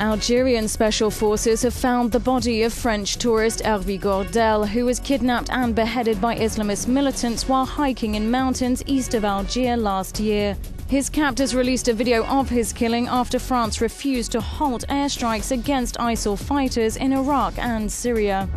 Algerian special forces have found the body of French tourist Hervé Gourdel, who was kidnapped and beheaded by Islamist militants while hiking in mountains east of Algiers last year. His captors released a video of his killing after France refused to halt airstrikes against ISIL fighters in Iraq and Syria.